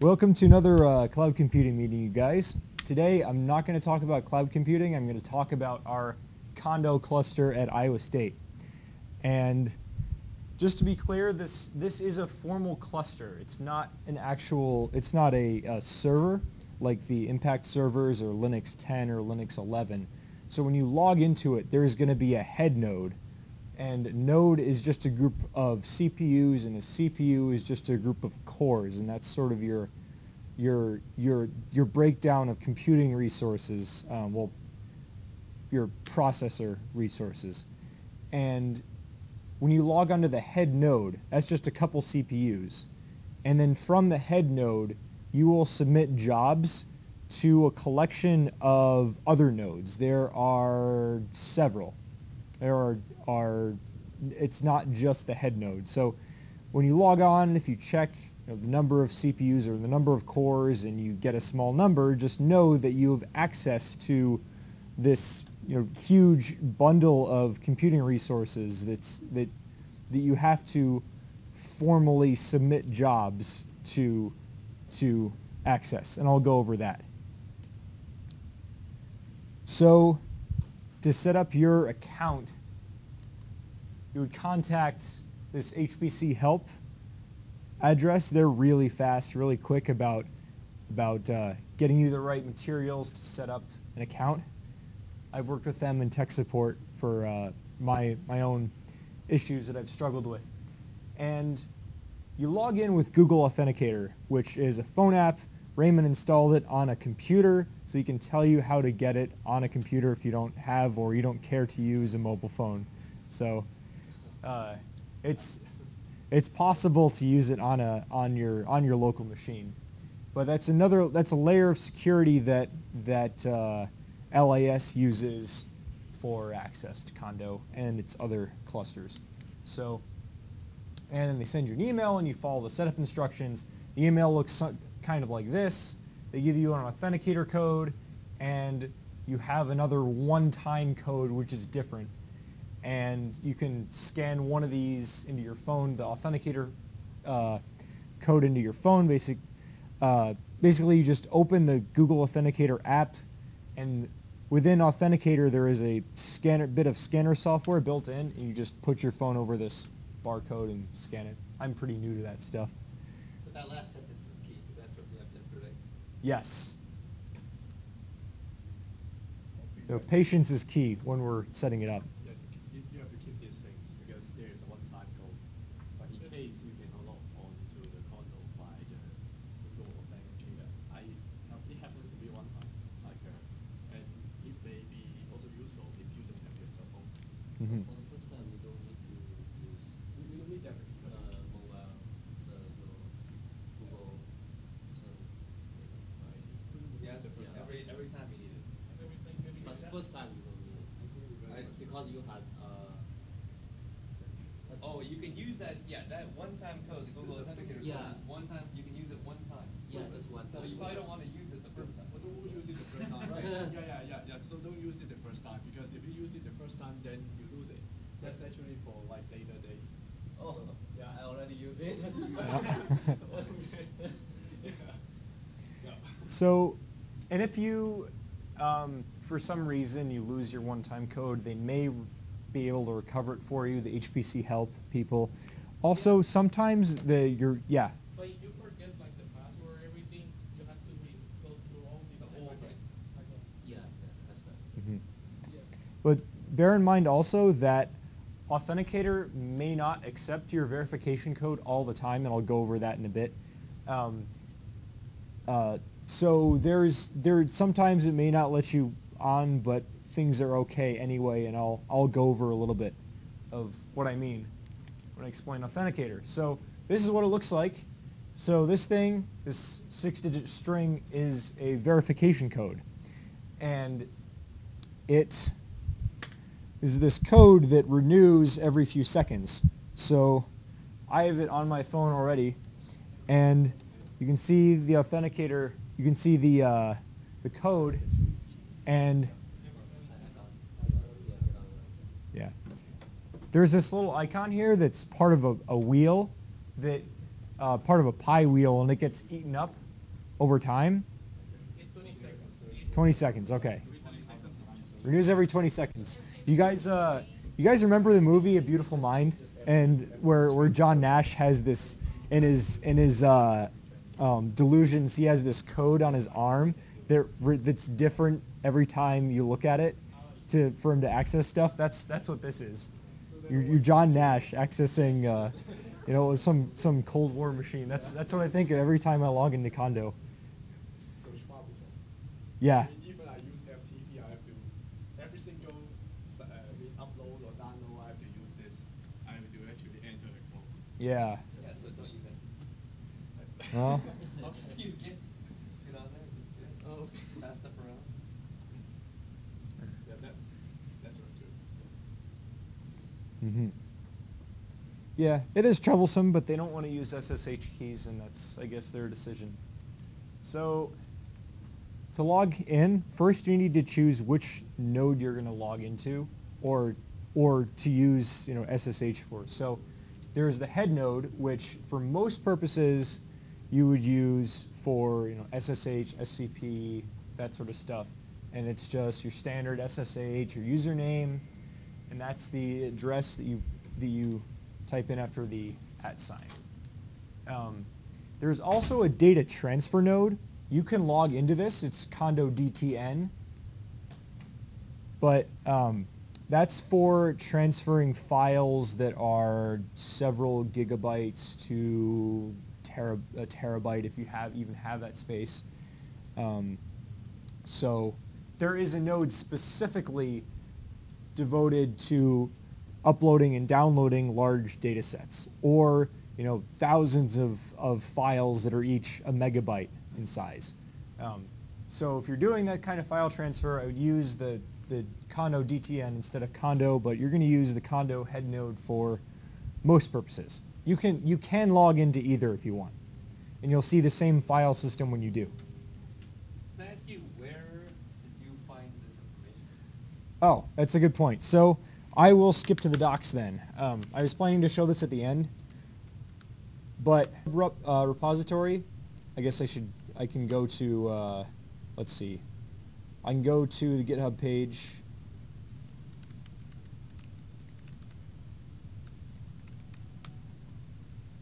Welcome to another uh, cloud computing meeting, you guys. Today, I'm not going to talk about cloud computing. I'm going to talk about our Condo cluster at Iowa State. And just to be clear, this this is a formal cluster. It's not an actual. It's not a, a server like the Impact servers or Linux 10 or Linux 11. So when you log into it, there is going to be a head node and node is just a group of CPUs and a CPU is just a group of cores and that's sort of your your your your breakdown of computing resources um, well your processor resources. And when you log onto the head node that's just a couple CPUs and then from the head node you will submit jobs to a collection of other nodes. There are several. There are, are it's not just the head node. So when you log on, if you check you know, the number of CPUs or the number of cores and you get a small number, just know that you have access to this you know, huge bundle of computing resources that's, that, that you have to formally submit jobs to, to access. And I'll go over that. So to set up your account, you would contact this HPC help address. They're really fast, really quick about about uh, getting you the right materials to set up an account. I've worked with them in tech support for uh, my my own issues that I've struggled with, and you log in with Google Authenticator, which is a phone app Raymond installed it on a computer, so he can tell you how to get it on a computer if you don't have or you don't care to use a mobile phone. So uh, it's it's possible to use it on a on your on your local machine, but that's another that's a layer of security that that uh, LAS uses for access to Condo and its other clusters. So, and then they send you an email and you follow the setup instructions. The email looks kind of like this. They give you an authenticator code, and you have another one-time code which is different. And you can scan one of these into your phone, the authenticator uh, code into your phone. Basic, uh, basically, you just open the Google Authenticator app, and within Authenticator there is a scanner bit of scanner software built in, and you just put your phone over this barcode and scan it. I'm pretty new to that stuff. But that last Yes. So patience is key when we're setting it up. Yeah, you have to keep these things because there is a one-time code. But in case you can log on to the condo by the Google Authenticator, I it happens to be one time, like, uh, and it may be also useful if you don't have your cell phone. Mm -hmm. For the first time, you don't need to use. We, we don't need that. Uh, mobile, the, the Google. Yeah, the first yeah, time. Every, every time you need it. But first time you don't need it. Right? Because you had. Uh, oh, you can use that. Yeah, that one-time code, the Google Authenticator. Yeah. One time, you can use it one time. Yeah, just one so time. you probably don't want to use it the first time. But don't use it the first time, right? yeah, yeah, yeah, yeah. So don't use it the first time because if you use it the first time, then you lose it. That's actually for like later days. Oh, yeah, I already use it. So, and if you, um, for some reason, you lose your one-time code, they may be able to recover it for you, the HPC help people. Also, sometimes the, your, yeah. But if you forget like the password or everything, you have to re go through all these the whole thing. Yeah, that's right. Mm -hmm. yes. But bear in mind also that Authenticator may not accept your verification code all the time, and I'll go over that in a bit. Um, uh, so there's there sometimes it may not let you on, but things are okay anyway, and I'll I'll go over a little bit of what I mean when I explain Authenticator. So this is what it looks like. So this thing, this six-digit string, is a verification code, and it is this code that renews every few seconds. So I have it on my phone already, and you can see the authenticator you can see the, uh, the code and yeah. There's this little icon here that's part of a, a wheel that uh, part of a pie wheel and it gets eaten up over time. It's twenty seconds. 20 seconds. Okay. Renews every 20 seconds. You guys, uh, you guys remember the movie A Beautiful Mind, and where where John Nash has this in his in his uh, um, delusions, he has this code on his arm that that's different every time you look at it to for him to access stuff. That's that's what this is. You're, you're John Nash accessing, uh, you know, some some Cold War machine. That's that's what I think of every time I log into Condo. So it's probably so. Yeah. I mean, even I use FTP, I have to every single s- uh, I mean, upload or download, I have to use this. I have to actually enter the code. Yeah. Yeah, so don't. Well. Just use Git. Get on there, use Git. Oh, okay. Pass stuff around. Yeah, that that's what I do. hmm Yeah, it is troublesome, but they don't want to use SSH keys, and that's, I guess, their decision. So, to log in, first you need to choose which node you're going to log into, or or to use, you know, SSH for. So, there's the head node, which for most purposes you would use for, you know, SSH, SCP, that sort of stuff, and it's just your standard SSH, your username, and that's the address that you that you type in after the at sign. Um, there's also a data transfer node. You can log into this. It's Condo DTN, but um, that's for transferring files that are several gigabytes to tera, a terabyte if you have even have that space. Um, so there is a node specifically devoted to uploading and downloading large data sets or you know thousands of, of files that are each a megabyte in size um, so if you're doing that kind of file transfer i would use the, the condo dtn instead of condo but you're going to use the condo head node for most purposes you can you can log into either if you want and you'll see the same file system when you do Can I ask you, where did you find this information? Oh, that's a good point. So I will skip to the docs then. Um, I was planning to show this at the end, but uh, repository. I guess I should. I can go to. Uh, let's see. I can go to the GitHub page.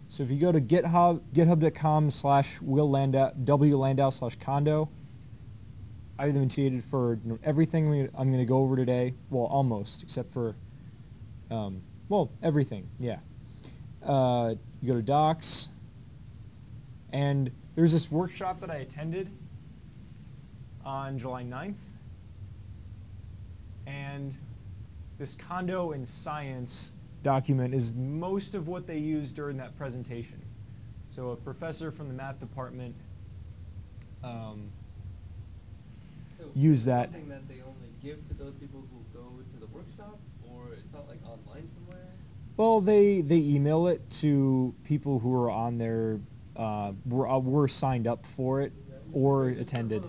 So if you go to GitHub, github.com slash Will Landau, W Landau slash condo, I've tweeted for everything I'm going to go over today. Well, almost, except for, um, well, everything. Yeah. Uh, you go to Docs, and there's this workshop that I attended on July 9th, and this condo and CyEnce document is most of what they used during that presentation. So a professor from the math department. Um, So Use is it that. Something that they only give to those people who go to the workshop, or it's not like online somewhere? Well, they they email it to people who are on their uh, were uh, were signed up for it or attended.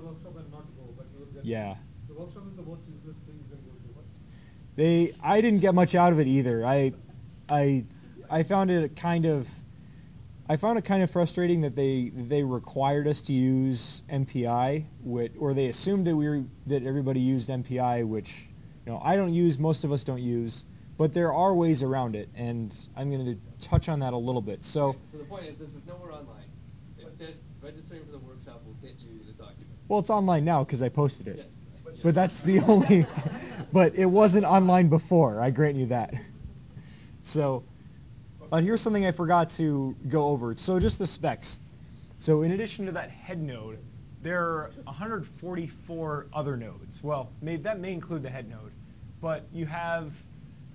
Yeah. The workshop is the most useless thing you can go to. right? They I didn't get much out of it either. I I I found it kind of I found it kind of frustrating that they they required us to use MPI, which, or they assumed that we were that everybody used MPI, which you know I don't use, most of us don't use, but there are ways around it, and I'm going to touch on that a little bit. So. Okay, So the point is, this is nowhere online. It's just registering for the workshop will get you the documents. Well, it's online now because I posted it. Yes. But that's the only. but it wasn't online before. I grant you that. So, uh, here's something I forgot to go over. So just the specs. So in addition to that head node, there are 144 other nodes. Well, may, that may include the head node, but you have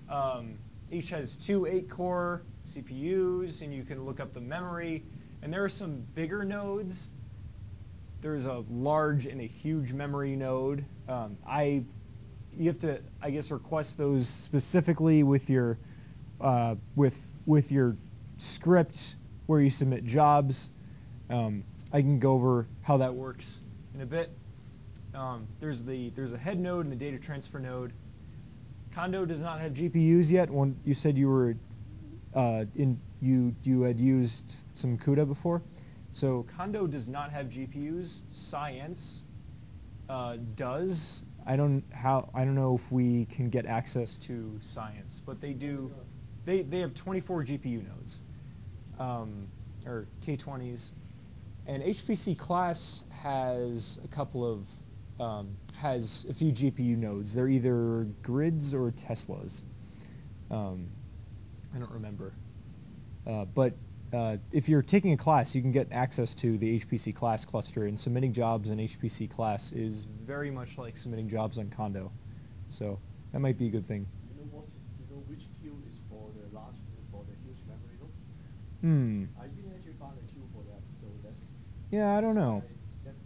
um, each has two eight-core CPUs, and you can look up the memory. And there are some bigger nodes there's a large and a huge memory node. Um, I, you have to, I guess, request those specifically with your, uh, with with your script where you submit jobs. Um, I can go over how that works in a bit. Um, there's the there's a head node and the data transfer node. Condo does not have GPUs yet. When you said you were uh, in you you had used some CUDA before. So Condo does not have GPUs. CyEnce uh, does. I don't how I don't know if we can get access to CyEnce, but they do. They they have 24 GPU nodes, um, or K20s, and HPC class has a couple of um, has a few GPU nodes. They're either grids or Teslas. Um, I don't remember. Uh, but uh, if you're taking a class, you can get access to the HPC class cluster, and submitting jobs in HPC class is very much like submitting jobs on Condo. So that might be a good thing. You know what is, you know which queue is for the large, for the huge memory nodes? Hmm. I didn't actually find a queue for that, so that's. Yeah, I don't know. why- That's,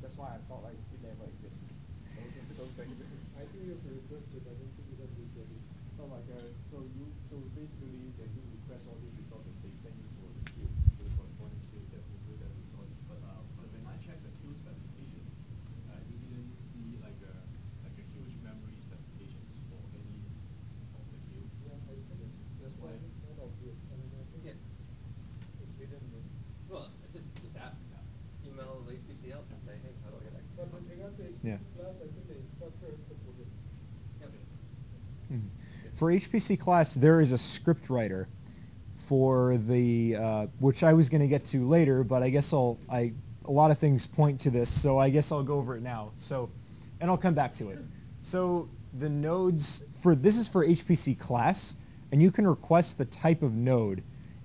that's why I thought like it never existed. Those, those things. I think you have to request it, I don't think you can do it. So like, uh, so you, so basically, then you request all these resources, they send you to the queue, to the corresponding queue that include that resources. But, uh, but when I checked the queue specification, uh, you didn't see like a, like a huge memory specifications for any of the queue. Yeah, I think That's, that's why. It's not obvious, I mean, I think Yeah. it's hidden there. Well, just, just ask. Email the HPC help and say, hey, how do I get access? But with regard to Yeah. HPC class, I think the instructor has to put it. Mhm. For HPC class, there is a script writer for the uh, which I was going to get to later, but I guess I'll I a lot of things point to this, so I guess I'll go over it now. So, and I'll come back to it. So the nodes for this is for HPC class, and you can request the type of node.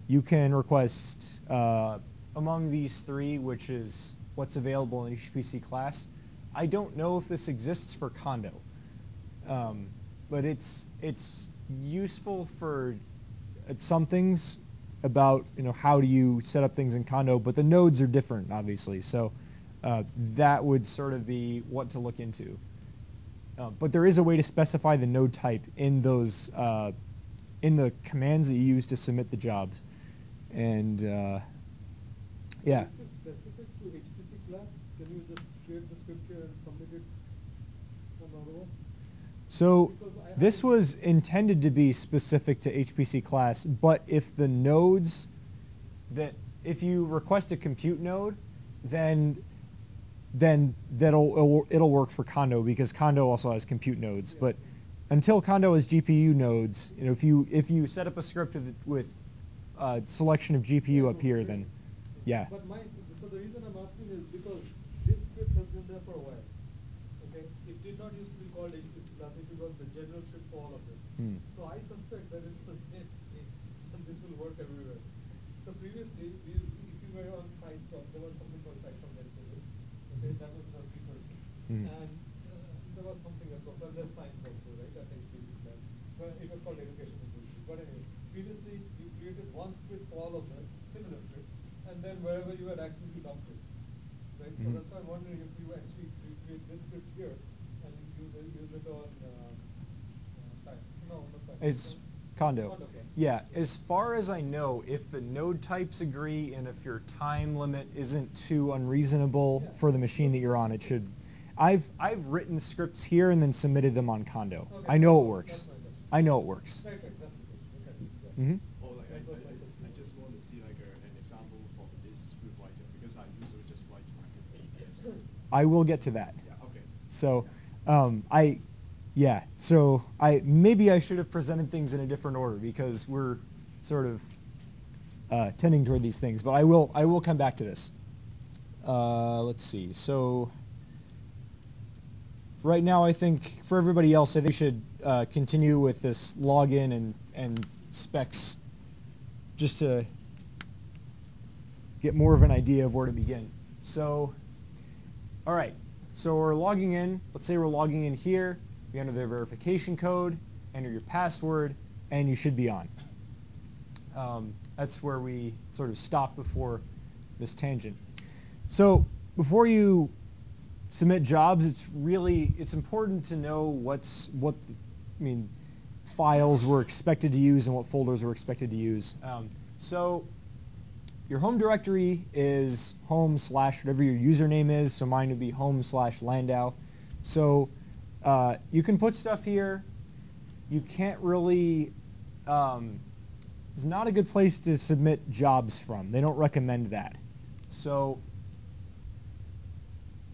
You can request uh, among these three, which is what's available in HPC class. I don't know if this exists for Condo. Um, but it's it's useful for uh, some things about you know how do you set up things in condo but the nodes are different obviously. So uh, that would sort of be what to look into. Uh, but there is a way to specify the node type in those uh, in the commands that you use to submit the jobs. And uh, yeah. If it's specific to HPC class, can you just create the script here and submit it on Aurora? So Because this was intended to be specific to HPC class, but if the nodes that if you request a compute node, then then that'll it'll, it'll work for Condo because Condo also has compute nodes. Yeah. But until Condo has GPU nodes, you know, if you if you set up a script with, with uh, selection of GPU Yeah, up here, then yeah. But my, so the reason I'm asking is because this script has been there for a while. Okay, it did not used to be called HPC class, it was the general script for all of them. Hmm. So I suspect that it's the same thing, and this will work everywhere. So previously, we, if you were on site stuff, there was something called site from database. Okay, that was the precursor. Hmm. And uh, there was something else also, and there's CyEnce also, right, at HPC class. Well, it was called education university. But anyway, previously you created one script for all of them, similar script, and then wherever you had access, you dumped it. Right? So Mhm. that's why I'm wondering if you actually recreate this script here and use it, use it on uh, uh, CyEnce. No, not CyEnce. It's condo. class. Yeah, as far as I know, if the node types agree and if your time limit isn't too unreasonable Yeah. for the machine that you're on, it should. I've I've written scripts here and then submitted them on condo. Okay, I know it works. that's my question. I know it works. Right, right, that's the question. Okay. yeah. hmm Or like, I, I, my I- I suspicion. just want to see like a, an example from this script writer, because I usually just write my GPS. I will get to that. Yeah, okay. So, um, I, yeah. So I maybe I should have presented things in a different order because we're sort of uh, tending toward these things. But I will I will come back to this. Uh, let's see. So right now, I think for everybody else, I think we should uh, continue with this login and and specs, just to get more of an idea of where to begin. So. All right, so we're logging in. Let's say we're logging in here. You enter their verification code, enter your password, and you should be on. Um, that's where we sort of stop before this tangent. So before you submit jobs, it's really it's important to know what's what I mean files we're expected to use and what folders we're expected to use. Um, so your home directory is home slash whatever your username is. So mine would be home slash Landau. So uh, you can put stuff here. You can't really. Um, it's not a good place to submit jobs from. They don't recommend that. So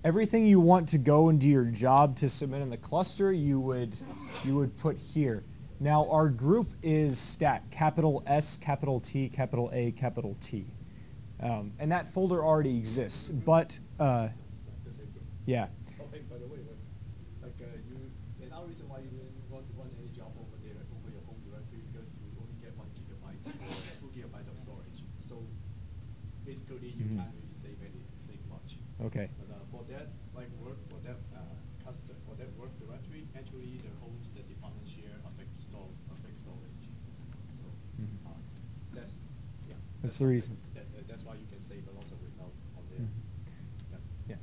everything you want to go into your job to submit in the cluster, you would you would put here. Now our group is stat, capital S, capital T, capital A, capital T. Um, and that folder already exists, but uh, yeah. Oh, hey, by the way, when, like, uh, you, another reason why you didn't want to run any job over there, over your home directory, because you only get one gigabyte or two gigabytes of storage. So basically, you Mhm. can't really save any, save much. Okay. But uh, for that, like work, for that uh, custom, for that work directory, actually the host, the department share a big store, a big storage. So Mhm. uh, that's yeah. That's the reason. That, that, that's why you can save a lot of results on there. Mhm. Yep. Yeah.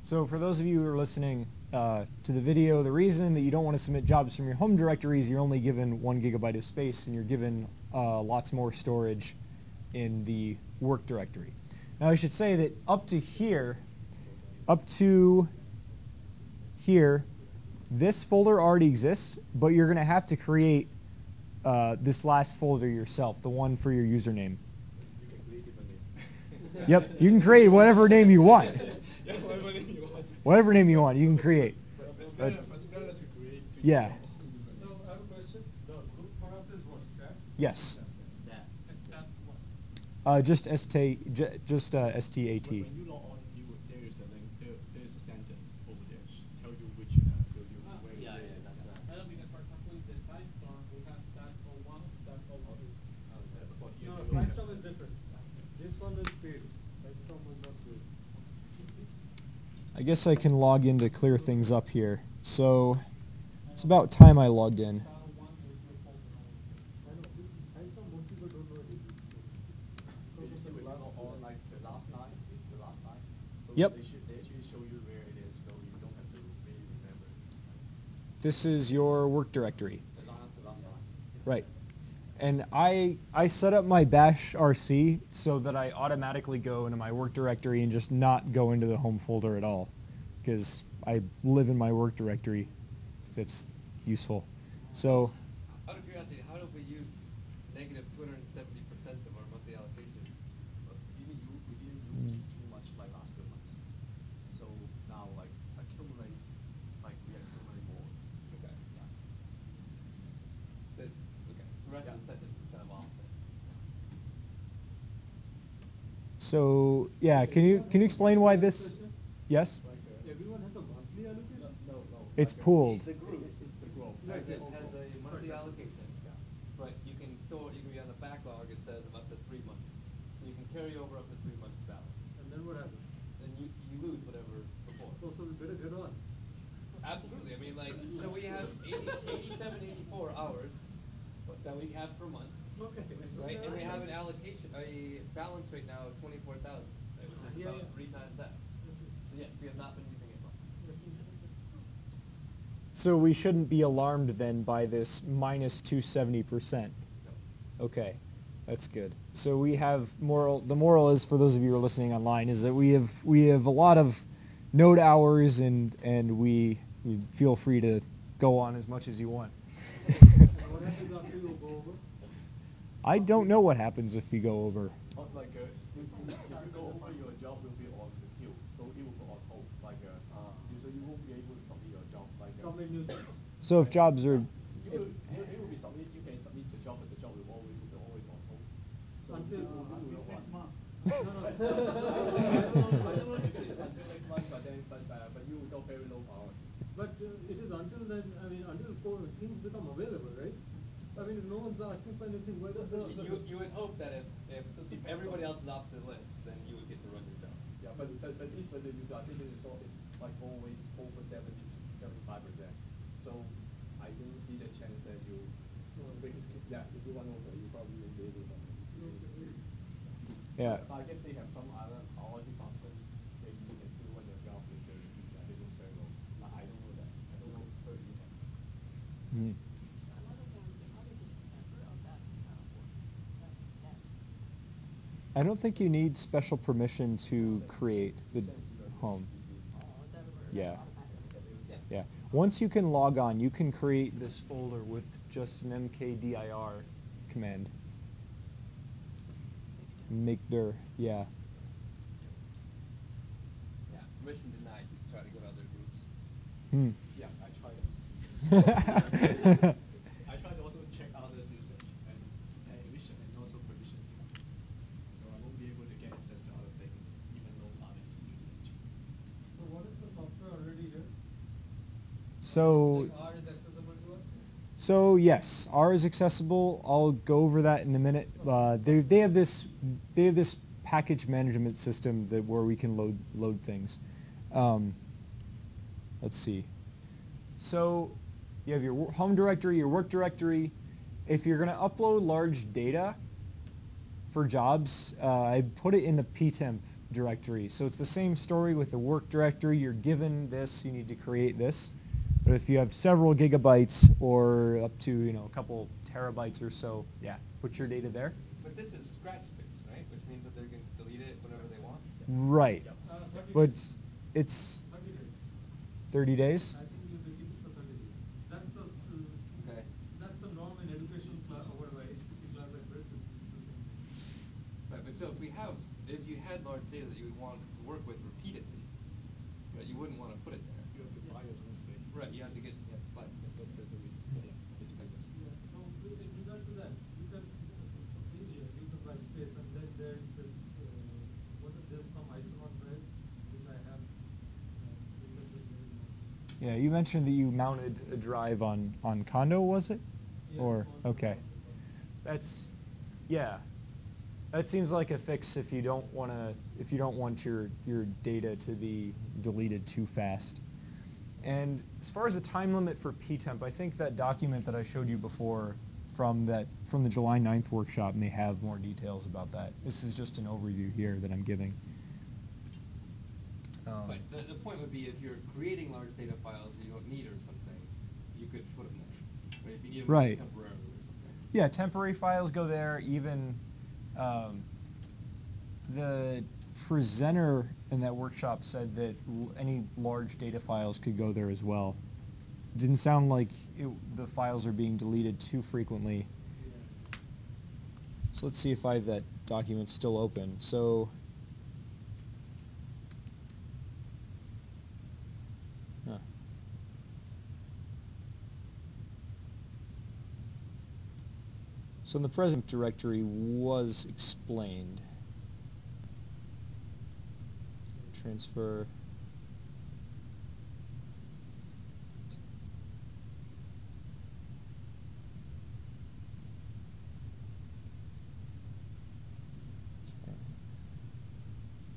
So for those of you who are listening uh, to the video, the reason that you don't want to submit jobs from your home directory is you're only given one gigabyte of space and you're given uh, lots more storage in the work directory. Now I should say that up to here, up to here, this folder already exists, but you're going to have to create uh, this last folder yourself, the one for your username. You can create different name. Yep, you can create whatever name you want. yeah, whatever name you want. Whatever name you want, you can create. But it's better, But- it's better to create. To Yeah. use your own So I have a question. The group for us is what, stat? Yes. Stat. It's that. Uh, just st, j- just uh, When, stat. when you log on, you would, there is a link. There, there is a sentence over there sh- tell you which uh, tell you Ah, where yeah, it yeah, is. that's right. I know because for example in the side storm we have stat O one, stat O two. Uh, but here No, you- System is different. This one is paid. System is not paid. I guess I can log in to clear things up here. So it's about time I logged in. Yep. This is your work directory. Right. And I I set up my bash RC so that I automatically go into my work directory and just not go into the home folder at all because I live in my work directory. That's useful. So Out of curiosity, how do we use negative two hundred and seventy percent of our monthly allocation? But we didn't we didn't use Mm. too much like last few months. So now like accumulate, like we accumulate more. Okay. Yeah. That, okay, the rest of the sentence is kind of offset. so yeah, can you can you explain why this? Yes. It's pooled. The group is the group. Has has a monthly allocation, but you can store, you can be on the backlog, it says up to three months. So you can carry over up to three months balance. And then what happens? Then you, you lose whatever before. Well, so we better get on. Absolutely, I mean, like, so we have 80, 87, 84 hours that we have per month, okay. right? And we have an allocation, a balance right now of 24,000. So we shouldn't be alarmed then by this minus 270%. Okay, that's good. So we have moral. The moral is for those of you who are listening online is that we have we have a lot of node hours and and we, we feel free to go on as much as you want. And what happens after you go over? I don't know what happens if we go over. Not like, uh, if, if you go over, your job will be on the queue, so it will go on hold, like, uh, Ah. you, so you won't be able to submit your job, like. uh, Submit new job. So if jobs are You will, it, it will be submit, you can submit the job, but the job will always, will always on hold. So Until- you will- you will next month. I don't know, I don't know if it is until next month, but then, but, uh, but you will go very low power. But uh, it is until then, I mean, until things become available, right? I mean, if no one's asking for anything, why don't they? You, you would hope that if, if, if everybody else is off the list, then you would get to run your job. Yeah, but, but, but if uh, the utilization is al- is like always over seventy, seventy-five percent, so I don't see the chance that you, because, yeah, if you run over, you probably won't be able to. Yeah. But I guess they have some other policy function, maybe you can still run your job if the utilization is very low, but I don't know that, I don't know for you. Mm-hmm. So another thing, how did you member of that, uh, work, that stat? I don't think you need special permission to create the Send to your home. PC. Oh, that were Yeah. Yeah. Once you can log on, you can create this folder with just an mkdir command. Make dir, yeah. permission denied to try to go to other groups. Hmm. Yeah, I tried. I tried to also check others' usage and uh, emission and also permission. So I won't be able to get access to other things even though others usage. So what is the software already here? so Like R is accessible to us? So yes, R is accessible. I'll go over that in a minute. Uh, they they have this they have this package management system that where we can load load things. Um, let's see. So you have your home directory, your work directory. If you're going to upload large data for jobs, uh, I put it in the ptemp directory. So it's the same story with the work directory. You're given this, you need to create this. But if you have several gigabytes or up to you know a couple terabytes or so, yeah, put your data there. But this is scratch space, right? Which means that they can delete it whenever they want. Right. Uh, But days. it's 30 days. 30 days. I think you they keep it for 30 days. That's the, Okay. that's the norm in education class, or whatever, HPC class I read, it's the same. Right, but so if we have, if you had large data that you would want to work with repeatedly, right, you wouldn't want to put it there. You have to buy your own space. Right, you have to get, yeah, but, That's, that's the reason. But yeah, it's like this. Yeah, so in regard to that, you can, really, use the by space, and then there's this, uh, what, is- there's some Isilon drive, which I have, uh, so you can just let it know. Yeah, you mentioned that you mounted a drive on on Condo, was it? Yeah, Or okay. That's yeah. That seems like a fix if you don't want to if you don't want your your data to be deleted too fast. And as far as the time limit for ptemp, I think that document that I showed you before from that from the July 9th workshop may have more details about that. This is just an overview here that I'm giving. Um, but the, the point would be if you're creating large data files that you don't need or something, you could put them there. Right, if you need them Right. temporarily or something. Yeah, temporary files go there. Even um, the presenter in that workshop said that any large data files could go there as well. Didn't sound like it, the files are being deleted too frequently. So let's see if I have that document still open. So. So the present directory was explained. Transfer.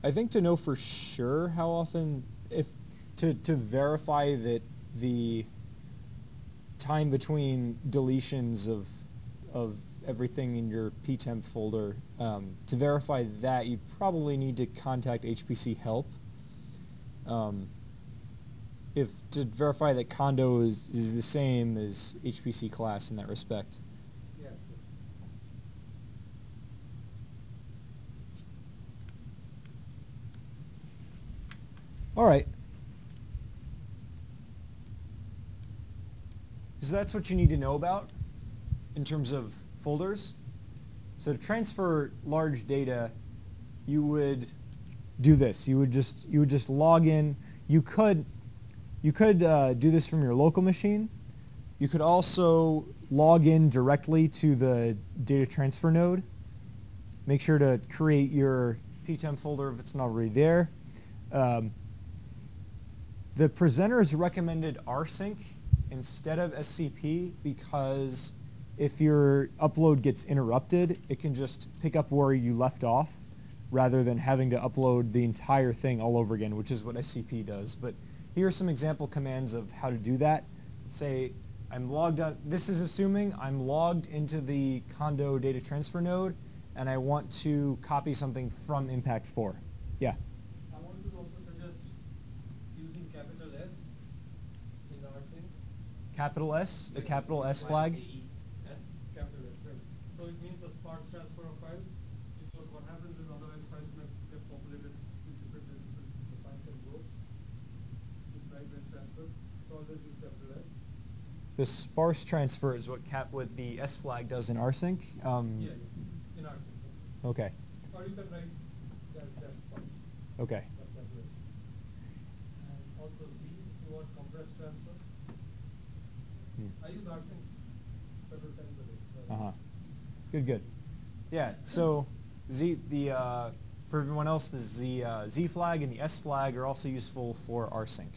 I think to know for sure how often, if to to verify that the time between deletions of of everything in your ptemp folder, um, to verify that you probably need to contact HPC help. Um, if to verify that condo is, is the same as HPC class in that respect. All right. So that's what you need to know about in terms of folders. So to transfer large data, you would do this. You would just you would just log in. You could you could uh, do this from your local machine. You could also log in directly to the data transfer node. Make sure to create your ptemp folder if it's not already there. Um, the presenters recommended rsync instead of SCP because if your upload gets interrupted, it can just pick up where you left off rather than having to upload the entire thing all over again, which is what SCP does. But here are some example commands of how to do that. Say, I'm logged on, this is assuming I'm logged into the condo data transfer node and I want to copy something from Impact 4. Yeah. I wanted to also suggest using capital S in the rsync. Capital S, the capital S flag. E S? Capital S, right. So it means a sparse transfer of files, because what happens is otherwise files may get populated with different places, so the file can grow in size when it's transferred. So always use capital S. The sparse transfer is what cap what the S flag does in rsync. Um, Yeah, yeah, in rsync. Okay. Or you can write that, sparse, Okay. but capital S. stress transfer. Hmm. I use rsync several times a day. So Uh huh. Good, good. Yeah. So Z the uh, for everyone else, the Z uh, Z flag and the S flag are also useful for rsync.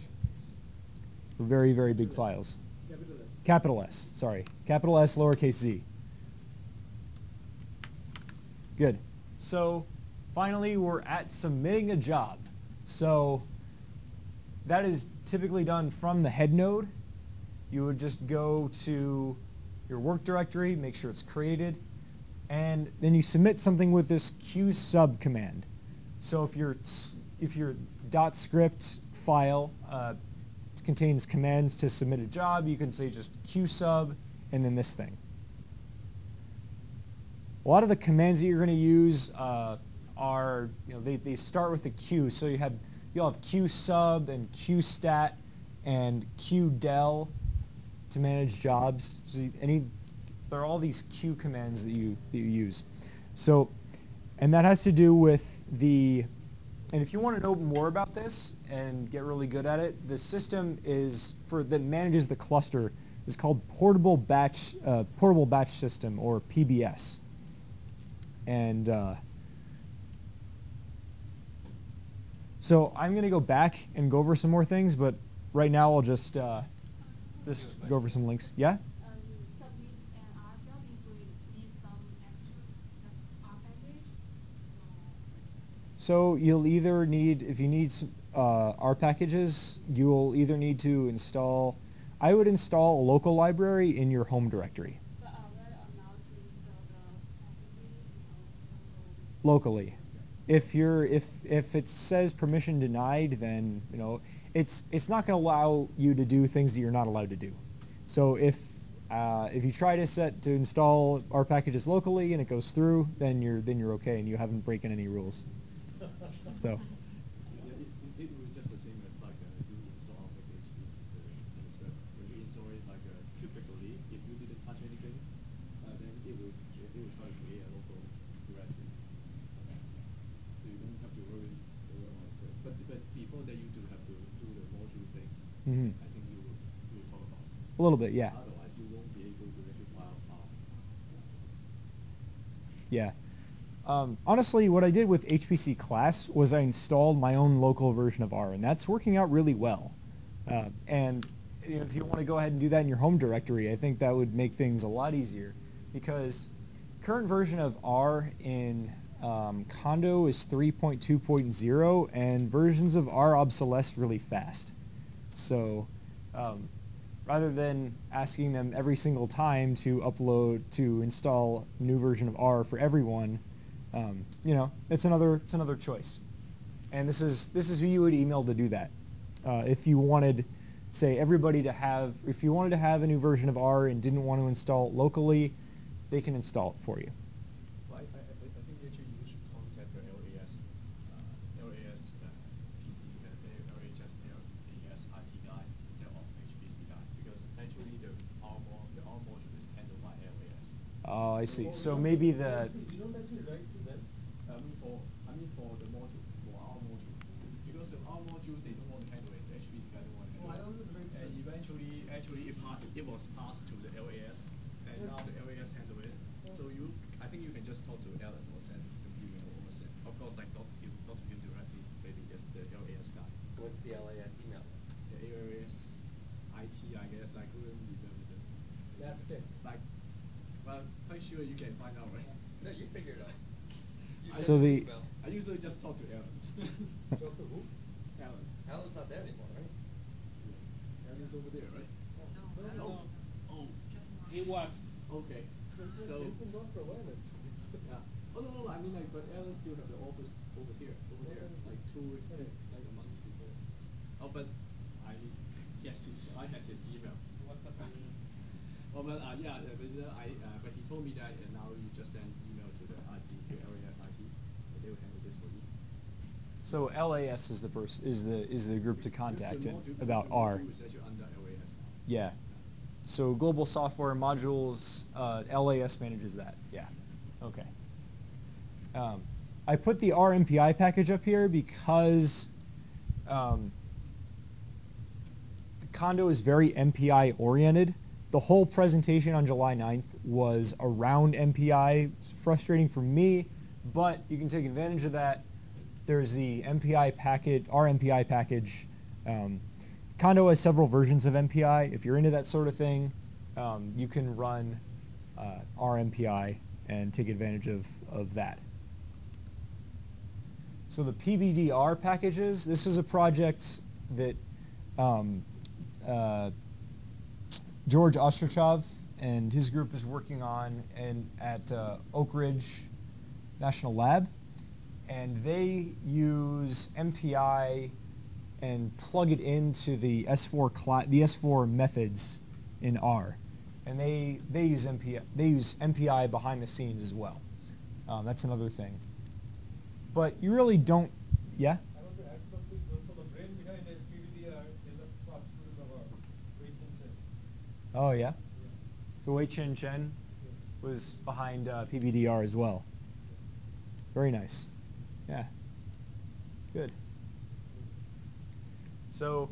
Very very big files. Capital S. Capital S. Sorry. Capital S, lowercase z. Good. So finally, we're at submitting a job. So that is typically done from the head node. You would just go to your work directory, make sure it's created, and then you submit something with this q sub command. So if your if your dot .script file uh, contains commands to submit a job, you can say just q sub and then this thing. A lot of the commands that you're going to use uh, are, you know, they, they start with a q. So you have you'll have q sub and q stat and q to manage jobs. So any, there are all these q commands that you that you use. So, and that has to do with the and if you want to know more about this and get really good at it, the system is for that manages the cluster is called Portable Batch uh, Portable Batch System or PBS. And uh, so I'm going to go back and go over some more things, but right now I'll just uh, just go over some links. Yeah. Um, submit an R job if we need some extra, just R package. So you'll either need, if you need some, uh, R packages, you'll either need to install, I would install a local library in your home directory But are we allowed to install the packages or locally. If you're, if, if it says permission denied, then, you know, it's, it's not going to allow you to do things that you're not allowed to do. So if, uh, if you try to set to install R packages locally and it goes through, then you're, then you're okay and you haven't broken any rules. So. Yeah, it, it, it was just the same as like uh, you install a package in the, in the server. When you install it like uh, typically, if you didn't touch anything, uh, then it will it will try to create a local directory. So you don't have to worry worry about it. But but before that, you do have to do the module Mhm. I think you will you will talk about. A little bit, yeah. Otherwise, you won't be able to actually file file. Yeah. Um, honestly, what I did with HPC class was I installed my own local version of R, and that's working out really well. Uh, and you know, if you want to go ahead and do that in your home directory, I think that would make things a lot easier because current version of R in um, Condo is 3.2.0, and versions of R obsolesce really fast. So um, rather than asking them every single time to upload to install new version of R for everyone, um, you know, it's another it's another choice. And this is this is who you would email to do that. Uh, if you wanted, say, everybody to have, if you wanted to have a new version of R and didn't want to install it locally, they can install it for you. Well, I, I, I I think actually you should contact the LAS, uh, LAS uh, PC, uh, the LHS, LAS IT guy instead of HPC guy because actually the R mod, the R module is handled by LAS. Oh, I see. So maybe the don't- We don't actually write to them. I mean for, I mean for the module, for our module, It's because the R module they don't want to handle it, the HPC guy don't want to Oh, I handle it. always write to And them. eventually, actually it passed, it was passed to the LAS, and Yes. now the LAS handle it. So you, I think you can just talk to Alan or send an email or send, of course, like not to him, not to him directly, maybe just the LAS guy. What's the LAS email? The ALS IT, I guess, I couldn't remember the, Last day. like, well, quite sure you can find out, right? No, you figure it out. You So the- email. I usually just talk to Alan. Talk to who? Alan. Alan's not there anymore, right? Alan's over there, right? No, No, no. Oh, Just Mark. It was. okay. So, it's been not provided. yeah. Oh, no, no, no, I mean like, but Alan still have the office over here, over there, like two, Okay. like a month before. Oh, but I, yes, his, I has his email. What's up? Oh, but, uh, yeah, uh, but, uh, I, uh, but he told me that, and now you just send email to the IT, to LAS IT, and they will handle this for you. So LAS is the person is the is the group to contact about R. module is actually under LAS now. Yeah. So global software modules, uh, LAS manages that. Yeah. Okay. Um, I put the RMPI package up here because um, the Condo is very MPI oriented. The whole presentation on July 9th was around MPI. It's frustrating for me, but you can take advantage of that. There's the MPI package, Rmpi package. Um, Condo has several versions of MPI. If you're into that sort of thing, um, you can run uh, Rmpi and take advantage of, of that. So the pbdR packages, this is a project that um, uh, George Ostrouchov and his group is working on and at uh, Oak Ridge National Lab. And they use MPI and plug it into the S4 the S4 methods in R. And they, they use MPI they use MPI behind the scenes as well. Um, that's another thing. But you really don't yeah? I want to add something. So- So the brain behind it, is a past student of ours, Wei-Chen Chen. Oh yeah? Yeah. So Wei-Chen Chen Yeah. was behind uh, pbdR as well. Very nice. Yeah. Good. So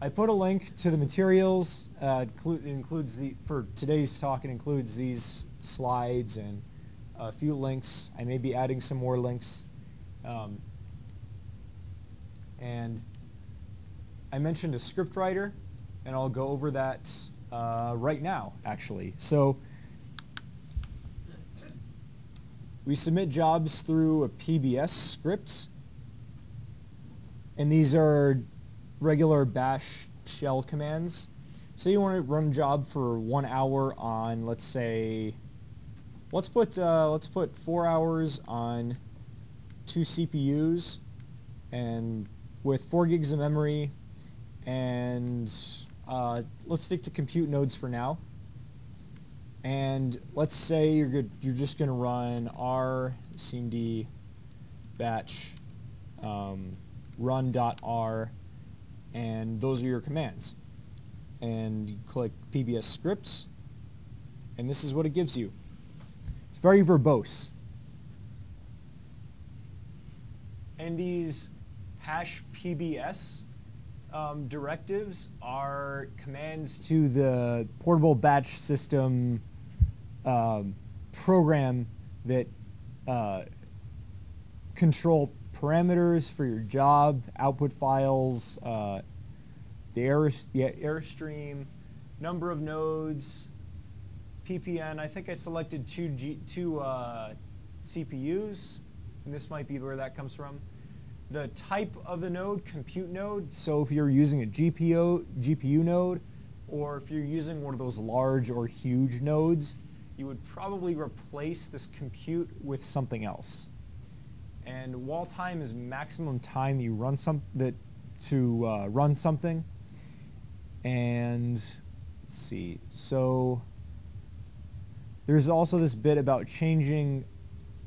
I put a link to the materials. Uh, it includes the for today's talk. It includes these slides and a few links. I may be adding some more links. Um, and I mentioned a script writer, and I'll go over that uh, right now, actually. So we submit jobs through a PBS script, and these are regular bash shell commands. So you want to run a job for one hour on, let's say, let's put uh, let's put four hours on two CPUs, and with four gigs of memory, and uh, let's stick to compute nodes for now. And let's say you're good, you're just going to run r cmd batch um, run.r, and those are your commands. And you click PBS scripts, and this is what it gives you. It's very verbose. And these hash PBS um, directives are commands to the portable batch system um, program that uh, control parameters for your job, output files, uh, the air, yeah, airstream, number of nodes, PPN. I think I selected two, G, two uh, CPUs, and this might be where that comes from the type of the node, compute node. So if you're using a GPU, GPU node, or if you're using one of those large or huge nodes, you would probably replace this compute with something else. And wall time is maximum time you run some that to uh, run something. And let's see. So there's also this bit about changing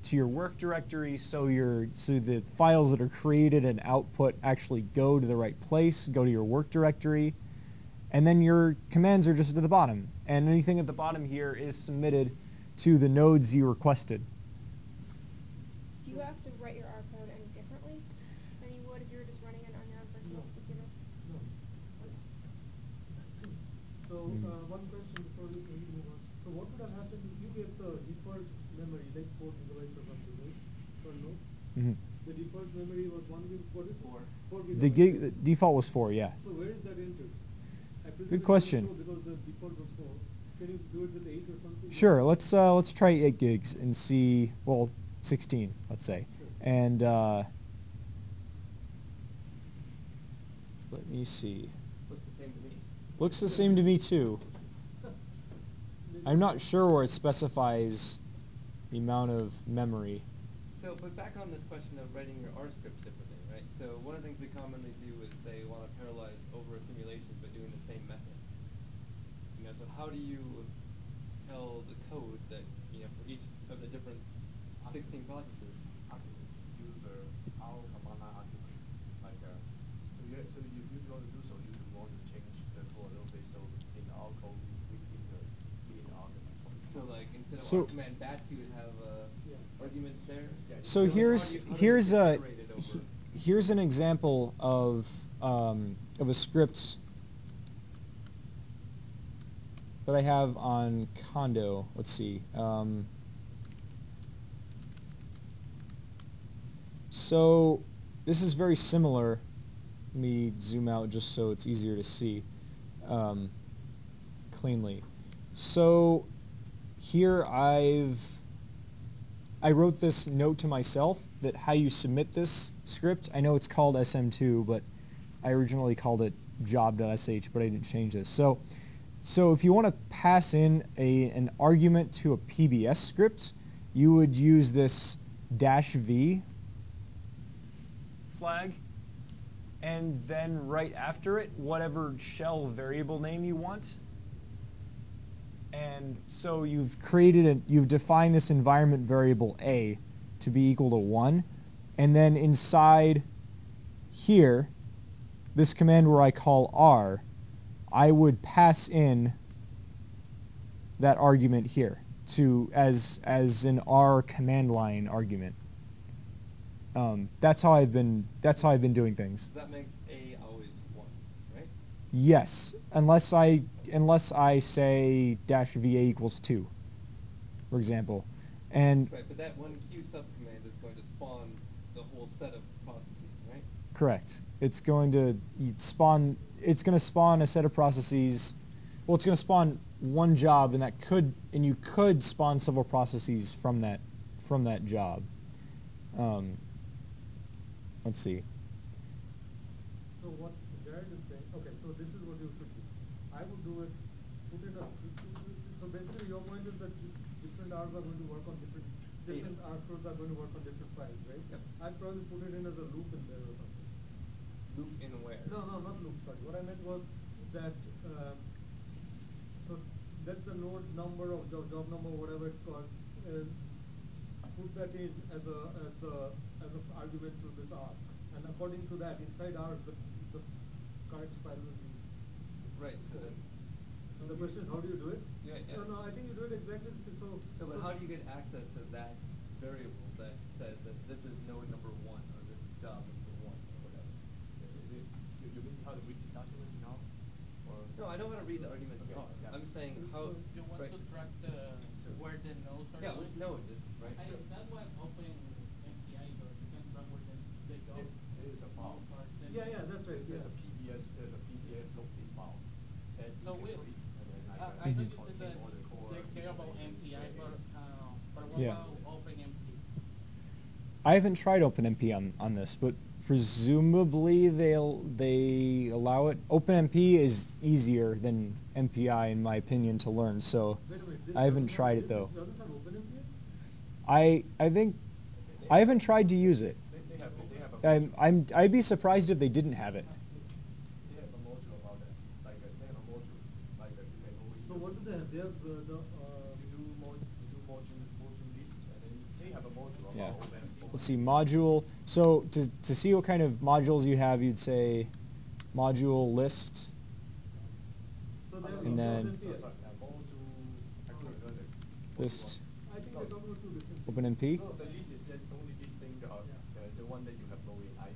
to your work directory so your so the files that are created and output actually go to the right place, go to your work directory. And then your commands are just at the bottom. And anything at the bottom here is submitted to the nodes you requested. Do you have to write your R code any differently than you would if you were just running it on your own personal No. computer? No. So, Mm. uh, one question before we we move on. So what would have happened if you gave the default memory, like four gigabytes or something, right? Or no? Mhm. The default memory was one gig, what is it? Four. Four The gig the default was four, yeah. So where is that entered? I Good it was question. four Because the default was four. Can do it with eight or something? Sure. Let's uh, let's try eight gigs and see. Well, sixteen, let's say, Sure. and uh, let me see. Looks the same to me. Looks the same to me too. I'm not sure where it specifies the amount of memory. So, but back on this question of writing your R scripts differently, right? So one of the things we commonly do is say we want to parallelize over a simulation, but doing the same method. You know, so how do you tell the code that you know for each of the different 16 processes? arguments, user, our command line arguments. Like, uh, so you, so if you want to do so, you want to change the code a little bit. So in our code, we in the in the arguments. for So example. like instead of So- our command batch, you would have uh, Yeah. arguments there. So how here's do you- how do you here's a he- over? here's an example of um, of a script that I have on Condo. Let's see. Um, so this is very similar. Let me zoom out just so it's easier to see um, cleanly. So here I've I wrote this note to myself that how you submit this script. I know it's called SM2, but I originally called it job.sh, but I didn't change this. So, so if you want to pass in a, an argument to a PBS script, you would use this dash v flag, and then right after it, whatever shell variable name you want. And so you've created you've defined this environment variable a to be equal to 1. And then inside here, this command where I call r, I would pass in that argument here to as as an r command line argument. Um, that's how I've been that's how I've been doing things. That makes A always one, right? Yes, unless I unless I say dash va equals two, for example, and Right, but that one qsub command is going to spawn the whole set of processes, right? correct. It's going to spawn. It's going to spawn a set of processes. Well, it's going to spawn one job, and that could and you could spawn several processes from that from that job. Um, let's see. So what Jared is saying, okay, so this is what you should do. I would do it, put in a, so basically your point is that di- are going to work on different, different R scripts are going to work on different files, right? Yep. I'd probably put it in as a loop in there or something. Loop in where? No, no, not loop, sorry. What I meant was that, um, so let the node number of job, job number, whatever it's called, uh, put that in as a, as a, as an argument to this R. And according to that, inside R, the, the correct file will be. Right, so then, So the question is, how do you do it? Yeah, yeah. No, no, I think you do it exactly the same, so. no, but so- how do you get access to that variable that says that this is node number one, or this is job number one, or whatever? You, you mean how to read this document now? Or? No, I know how to read the arguments in Okay, R. yeah. I'm saying how, You want right. to track the, where the nodes are Yeah, going? which node is, right? I, So- that's why I'm opening MPI, so you can track where the, the jobs. It is a file. nodes are sitting. Yeah, yeah, that's right, There's yeah. a PBS, there's a PBS look this file. That you So can we, read, and then I I, can I know you contain said that all the core they care about information. MPI, but, uh, but what Yeah. about OpenMP? I haven't tried OpenMP on, on this, but presumably they'll they allow it. OpenMP is easier than MPI in my opinion to learn, so I haven't tried it though. Doesn't have OpenMP? I I think I haven't tried to use it. They, they have, they have a. I'm I'm I'd be surprised if they didn't have it. They have a module about that, like, uh, they have a module, like, uh, you can always. So what do they have? They have uh, the, You do mod, you do module, module list, and then they have a module Yeah. about open. Let's see module. So to to see what kind of modules you have, you'd say module list. so And then- OpenMP. Sorry, sorry, module, I couldn't learn it. List. I think they're talking about two different. OpenMP? No, the list is uh, only listing the, uh, the, the one that you have loaded, I.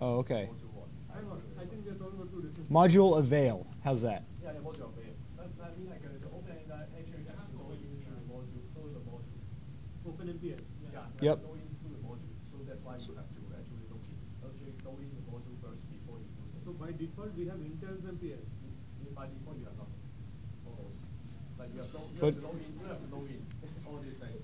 Oh, okay. Module what? Hang on, I think they're talking about two different. Module avail. How's that? Yeah, the module of it. I, I mean like uh, the open actually you have to go into the module, go the module. OpenMP. Yeah. Yep. Go into the module, so that's why you have to actually look in, go in the module first before you do. So by default, we have Intel's MPI. You- By default, you have nothing. Almost. Like you have no, you But- have to log in, you have to log in, all these things.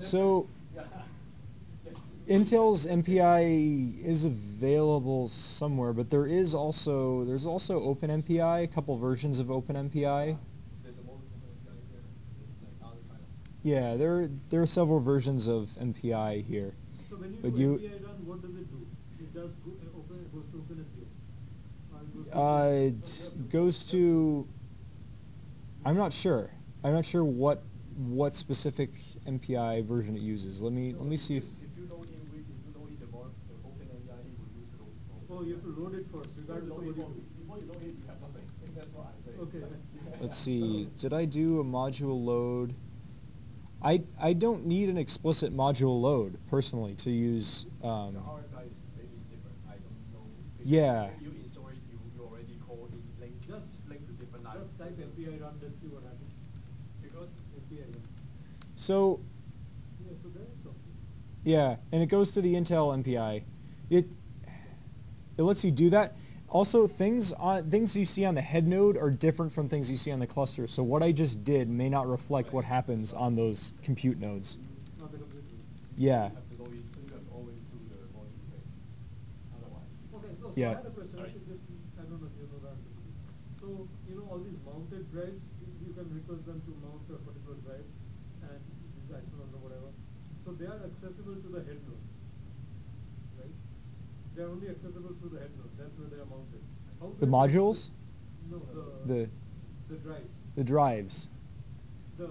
So Yeah. Intel's MPI is available somewhere, but there is also there's also OpenMPI, a couple versions of OpenMPI. There's a module for MPI here, like other kind of. Yeah, there there are several versions of MPI here. So when you But do you- MPI run, what does it do? It does go, uh, open, it goes to OpenMP. Or it goes to- Uh, it goes to. I'm not sure. I'm not sure what what specific MPI version it uses. Let me let me see if. If you load in with, if you load in the the open MPI, it will use the. Oh, you have to load it first, regardless of what you do. Before you load it, you have nothing. That's what I'm. Okay. Let's see. Did I do a module load? I, I don't need an explicit module load personally to use. Um, yeah. Just link to different type MPI run, let's see what happens. So. Yeah. Yeah, and it goes to the Intel MPI. It, it lets you do that. Also, things on things you see on the head node are different from things you see on the cluster. So what I just did may not reflect what happens on those compute nodes. It's not the complete loop. Yeah. You have to load it, so you have to always do the loading phase. Otherwise. Okay, Yeah. I had a question, Sorry. actually, this, I don't know if you know the answer to this. So, you know, all these mounted drives, you, can request them to mount a particular drive, and these access or whatever. So they are accessible to the head node, right? They are only accessible through the head node, that's where they are mounted. How The I modules? No, the, The the drives, the drives. the, yeah.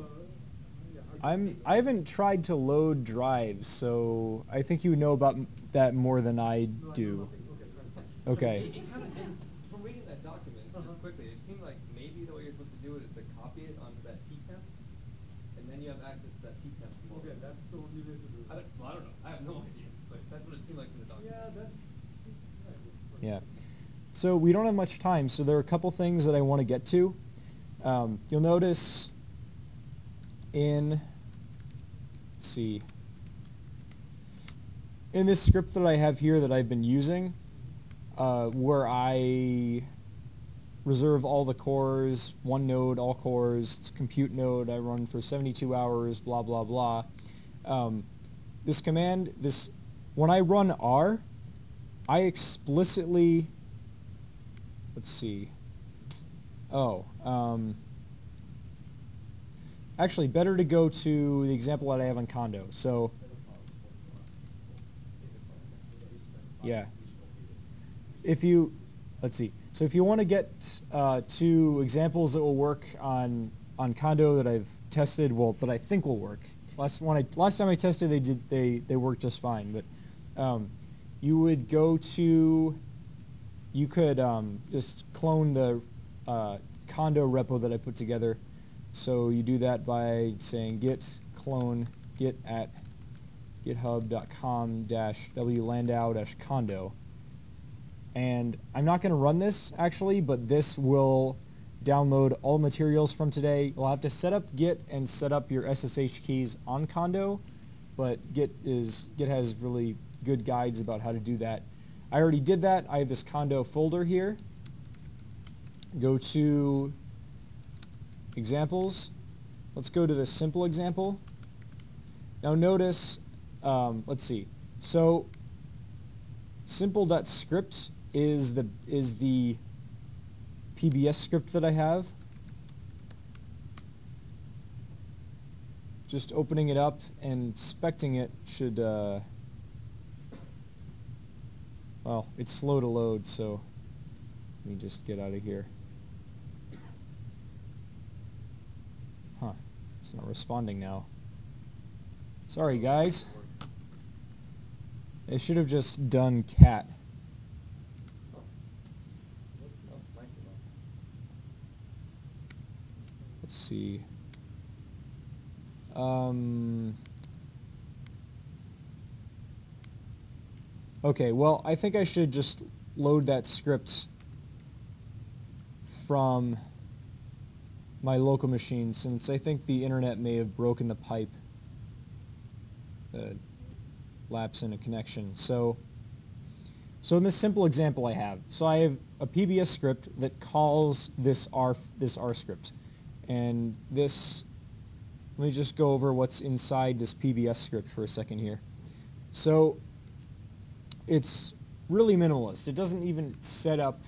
how do you I'm I haven't tried to load drives, so I think you know about that more than I No, I do. nothing. Okay. Okay. It, it kind of did, from reading that document Uh-huh. just quickly, it seemed like maybe the way you're supposed to do it is to copy it onto that ptemp, and then you have access to that ptemp from over. Okay, that's the only way to do it. I don't, well, I don't know. I have no idea, but that's what it seemed like from the document. Yeah, that's, seems right. but- Yeah. So we don't have much time, so there are a couple things that I want to get to. Um, you'll notice in, see, in this script that I have here that I've been using, uh, where I reserve all the cores, one node, all cores, compute node, I run for 72 hours, blah, blah, blah. Um, this command, this, when I run R, I explicitly, let's see, oh, um, actually better to go to the example that I have on Condo. So, Yeah. if you, let's see, so if you want to get uh, to examples that will work on on Condo that I've tested, well, that I think will work. Last one, I, last time I tested, they did they they worked just fine. But um, you would go to, you could um, just clone the uh, Condo repo that I put together. So you do that by saying git clone git at github.com dash wlandau dash condo. And I'm not going to run this actually, but this will download all materials from today. You'll have to set up Git and set up your SSH keys on Condo, but Git is Git has really good guides about how to do that. I already did that. I have this Condo folder here. Go to examples. Let's go to the simple example. Now notice, um, let's see. So simple.script is the is the PBS script that I have. Just opening it up and inspecting it should, uh, well, it's slow to load, so let me just get out of here. Huh, it's not responding now. Sorry, guys. I should have just done cat. Let's see. Um, okay, well, I think I should just load that script from my local machine since I think the internet may have broken the pipe. The lapse in a connection. So, so in this simple example I have, so I have a PBS script that calls this R this R script, and this. Let me just go over what's inside this PBS script for a second here. So, it's really minimalist. It doesn't even set up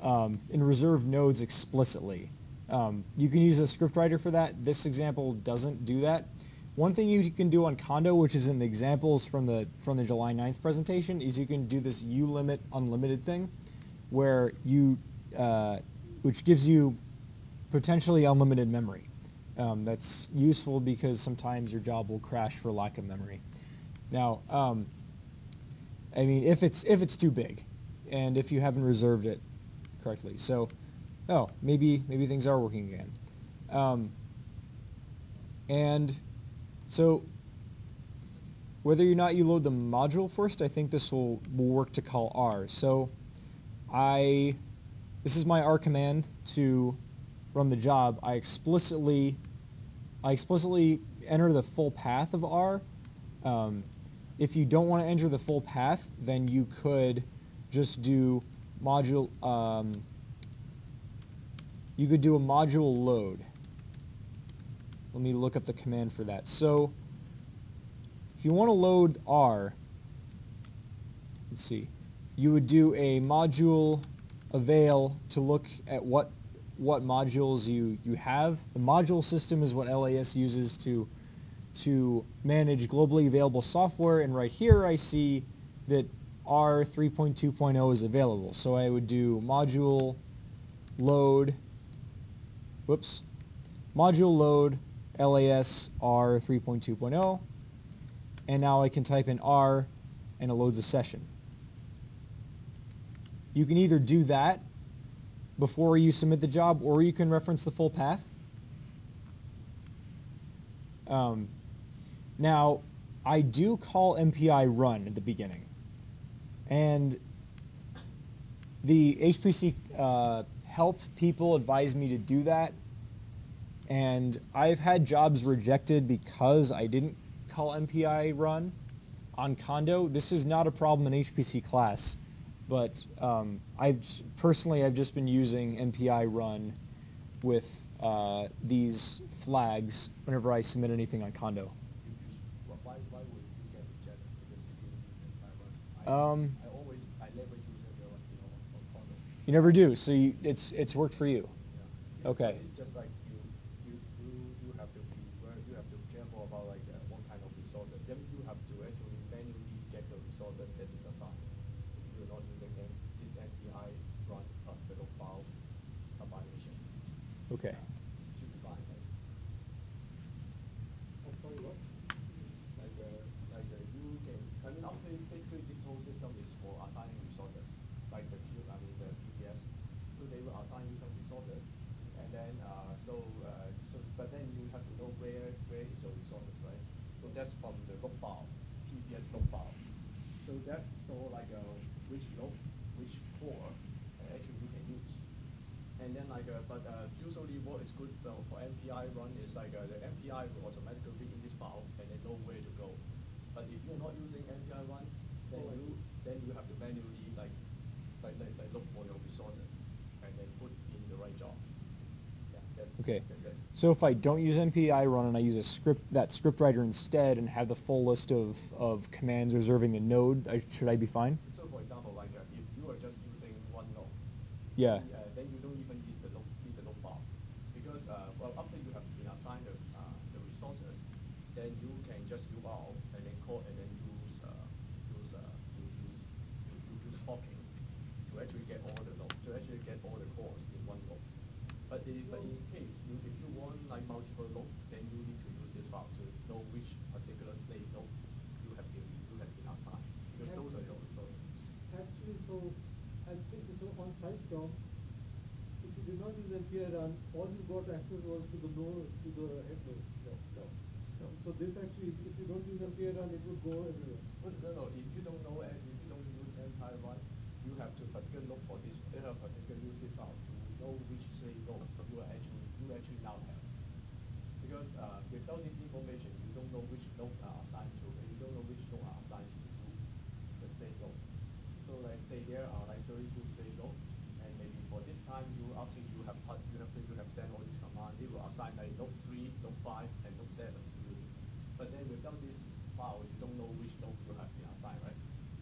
um, in reserved nodes explicitly. Um, you can use a script writer for that. This example doesn't do that. One thing you can do on Condo, which is in the examples from the from the July 9th presentation, is you can do this ulimit unlimited thing, where you, uh, which gives you potentially unlimited memory. Um, that's useful because sometimes your job will crash for lack of memory. Now, um, I mean, if it's if it's too big, and if you haven't reserved it correctly, so oh, maybe maybe things are working again. Um, and so whether or not you load the module first, I think this will, will work to call R. So I, this is my R command to run the job. I explicitly, I explicitly enter the full path of R. Um, if you don't want to enter the full path, then you could just do module. Um, you could do a module load. Let me look up the command for that. So if you want to load R, let's see, you would do a module avail to look at what what modules you, you have. The module system is what LAS uses to to manage globally available software and right here I see that R 3.2.0 is available. So I would do module load whoops module load LAS R 3.2.0 and now I can type in R and it loads a session. You can either do that before you submit the job or you can reference the full path. Um, now, I do call MPI run at the beginning. And the HPC uh, help people advise me to do that. And I've had jobs rejected because I didn't call MPI run on Condo. This is not a problem in HPC class, but um, I've personally I've just been using MPI run with uh, these flags whenever I submit anything on Condo. You, you, sh- wh- why, why would you get rejected because you didn't use MPI run? I, Um, I always, I never use you know, You never do, so you, it's it's worked for you. Yeah. Okay. It's just like you, you, you, you have to be very, you have to be careful about like uh, what kind of resources. Then you have to actually manually get the resources that is assigned. If you're not using them, this MPI run plus the log file combination. Okay. Should be fine, right? I'm sorry, what? Like, uh, like uh, you can, I mean, after basically this whole system is for assigning resources, like the Q, I mean the PBS. So they will assign you some resources, and then uh, so uh, so, but then you have to know where where is your resources, right? So that's from the log file, PBS log file. So that store like uh, which log, which core uh, actually you can use. And then like, uh, but uh, usually what is good for, for MPI run is like uh, the MPI will automatically read in this file and then know where to go. But if you're not using MPI run, then Oh, you then you have to manually like, like, like, like look for your resources and then put in the right job. Yeah, that's Okay. So if I don't use MPI run and I use a script that script writer instead and have the full list of, of commands reserving the node, I, should I be fine? So for example, like uh, if you are just using one node, Yeah. uh, then you don't even need the load, need the load file. Because, uh, well, after you have been assigned the, uh, the resources, then you can just do out and then call and then use, uh, use, uh, you use, you, you use hawking to actually get all the load, to actually get all the cores in one load. But i but in case you, if you want like multiple load, then you need to use this file to know which particular slave node you have been, you have been assigned, because those are your resources. Actually, so, I think, so on if you did not use MPI run, all you got access was to the node, to the head node. No, no, no. So this actually, if you don't use MPI run, it would go everywhere. No, no, no, if you don't know, and if you don't use MPI run, you have to particularly look for this, you have particularly use this file to know which slave node you are actually, you actually now have. Because, uh, without this information, you don't know which node are assigned to, and you don't know which node are assigned to who, the slave node. So like, say there are like thirty-two slave node, and maybe for this time, you, after you have, put- you have, to you have sent all these command, it will assign like node three, node five, and node seven to you. Without this file, you don't know which node you have been assigned, right?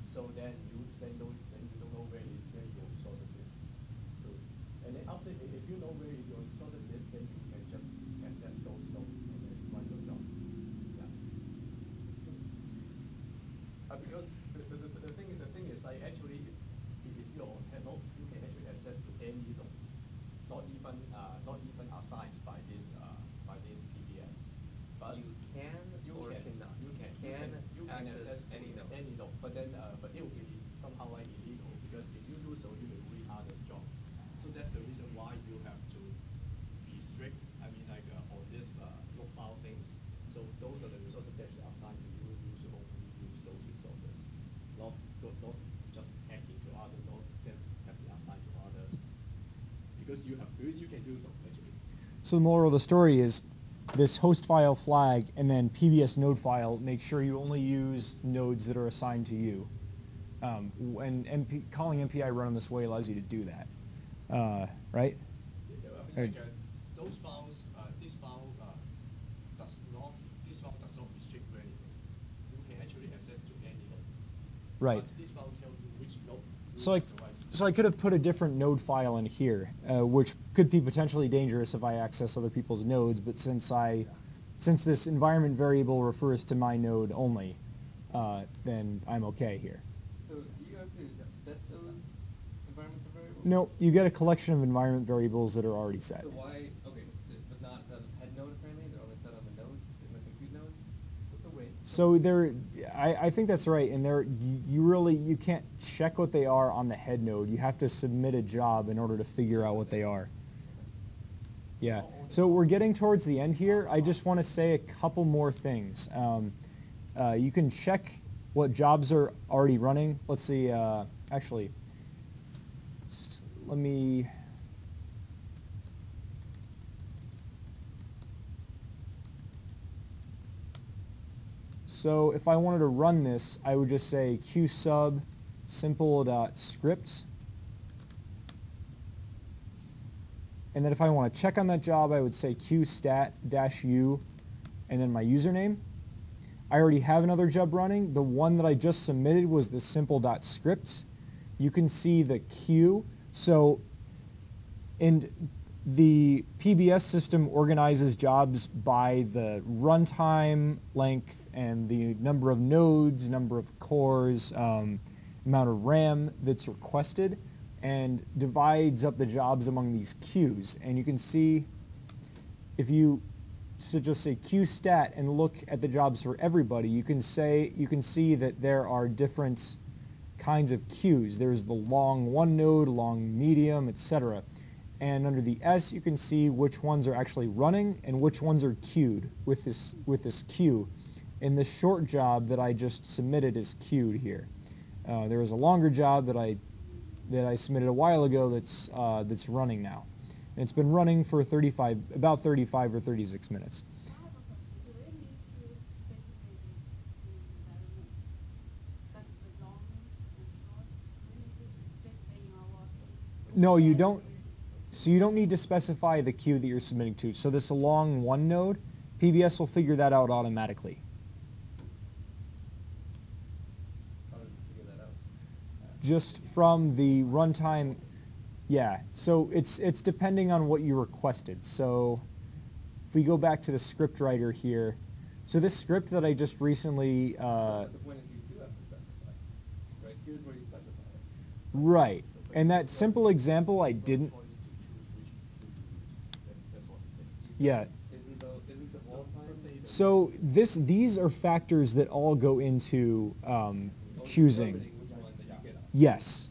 So then you then don't then you don't know where it, where your resources is. So and then after if you know where your resources is, then you can just access those nodes and then run your job. Yeah. Uh, because the, the, the, the thing the thing is like actually if, if you're on head node, you can actually access to any node, not even uh, not even assigned by this uh, by this PBS. But You can you or can, cannot? You can, You can you can access access to any node. Any node, but then, uh, but it will be somehow like illegal because if you do so, you will ruin others' job. So that's the reason why you have to be strict. I mean, like uh, on this uh, log file things. So those are the resources that are assigned to you. You should only use those resources, not not, not just hacking to other nodes that have been assigned to others. Because you have, you can do so actually. So the moral of the story is, this host file flag and then PBS node file, make sure you only use nodes that are assigned to you. Um, and MP, calling MPI run in this way allows you to do that, uh, right? Yeah, I Right. mean, like, uh, those files, uh, this file uh, does not, this file does not restrict to anything. You can actually access to any node. Right. But this file tells you which node. So to. So I could have put a different node file in here, uh, which could be potentially dangerous if I access other people's nodes. But since I, since this environment variable refers to my node only, uh, then I'm okay here. So do you have to set those environmental variables? No, you get a collection of environment variables that are already set. So why, okay, th- but not set on the head node apparently, they're only set on the nodes, in the compute nodes? Put away. So there, I, I think that's right. And there, you, really you can't check what they are on the head node. You have to submit a job in order to figure out what they are. Yeah. So we're getting towards the end here. I just want to say a couple more things. Um, uh, you can check what jobs are already running. Let's see. Uh, actually, let me. So if I wanted to run this, I would just say qsub sub simple.script. And then if I want to check on that job, I would say qstat-u and then my username. I already have another job running. The one that I just submitted was the simple.script. You can see the queue. So and the PBS system organizes jobs by the runtime length and the number of nodes, number of cores, um, amount of RAM that's requested, and divides up the jobs among these queues. And you can see if you so just say qstat and look at the jobs for everybody, you can say you can see that there are different kinds of queues. There's the long one node, long medium, etc. And under the S, you can see which ones are actually running and which ones are queued with this with this queue. And the short job that I just submitted is queued here. Uh, there is a longer job that I that I submitted a while ago that's uh, that's running now, and it's been running for 35 about 35 or 36 minutes. No, you don't. So you don't need to specify the queue that you're submitting to. So this long one node, PBS will figure that out automatically. How does it figure that out? Just from the runtime, yeah. So it's it's depending on what you requested. So if we go back to the script writer here, so this script that I just recently, uh, the point is you do have to specify, right? Here's where you specify right, and that simple example I didn't, Choice to choose which queue to use. That's, that's what it's saying. Yeah. So, this these are factors that all go into um, choosing. Yes.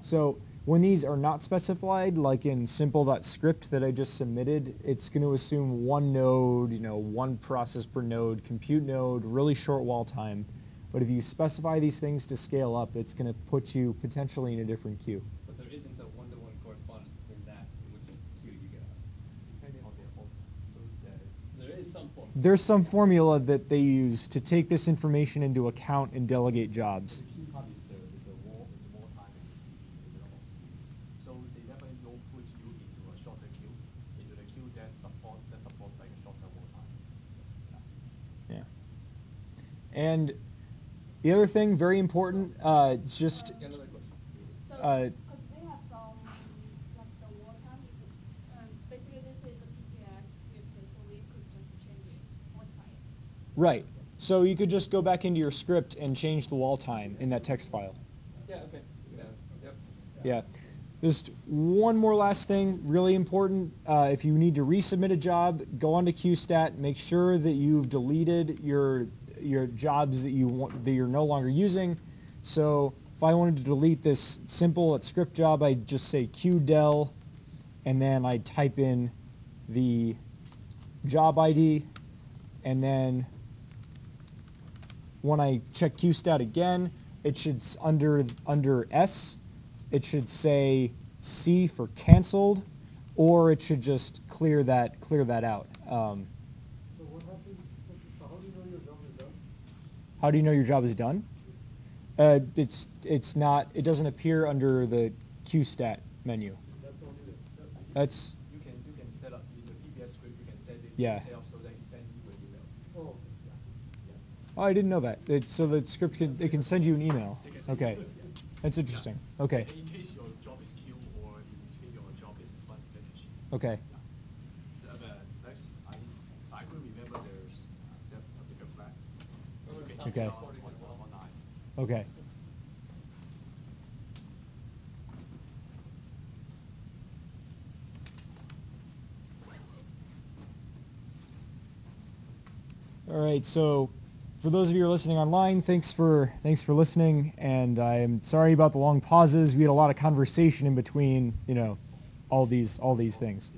So when these are not specified, like in simple.script that I just submitted, it's going to assume one node, you know, one process per node, compute node, really short wall time. But if you specify these things to scale up, it's going to put you potentially in a different queue. But there isn't a one-to-one correspondence between that and which queue you get on. Depending on their own. So the, There is some form. There's some formula that they use to take this information into account and delegate jobs. And the other thing, very important, is just the right. So you could just go back into your script and change the wall time in that text file. Yeah, okay. Yeah, yep. Yeah. Just one more last thing, really important. Uh, if you need to resubmit a job, go onto QStat. Make sure that you've deleted your your jobs that you want that you're no longer using. So if I wanted to delete this simple at script job, I'd just say qdel, and then I'd type in the job ID, and then when I check QStat again, it should under under S, it should say C for canceled, or it should just clear that clear that out. Um, so happened, so how, do you know how do you know your job is done? Uh, it's it's not it doesn't appear under the QStat menu. That's, That's you can you can set up in the PBS script you can set it. Yeah. Oh, I didn't know that. It, so the script can it can send you an email. They can send you- Okay, that's interesting. Okay, In case your job is queued or in your job is one vacation. okay, Yeah. So, uh, next, I I could remember there's uh, that particular flag. You it's can Okay. check it out on, on, online. okay. All right, so for those of you who are listening online, thanks for thanks for listening, and I'm sorry about the long pauses. We had a lot of conversation in between, you know, all these all these things.